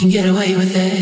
can get away with it.